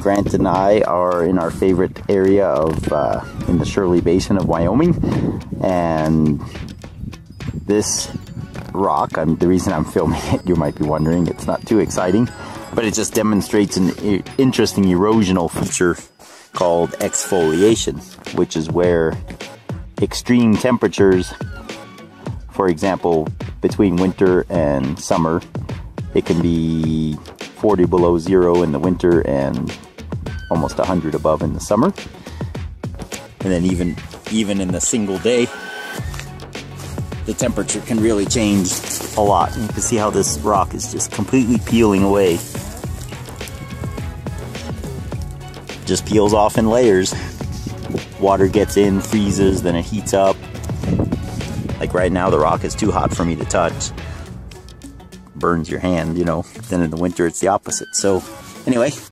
Grant and I are in our favorite area of uh, in the Shirley Basin of Wyoming, and this rock. I'm, the reason I'm filming it, you might be wondering, it's not too exciting, but it just demonstrates an interesting erosional feature called exfoliation, which is where extreme temperatures, for example, between winter and summer, it can be 40 below zero in the winter and almost 100 above in the summer. And then even even in the single day, the temperature can really change a lot. You can see how this rock is just completely peeling away. Just peels off in layers. Water gets in, freezes, then it heats up. Like right now, the rock is too hot for me to touch. Burns your hand, you know. Then in the winter, it's the opposite. So, anyway,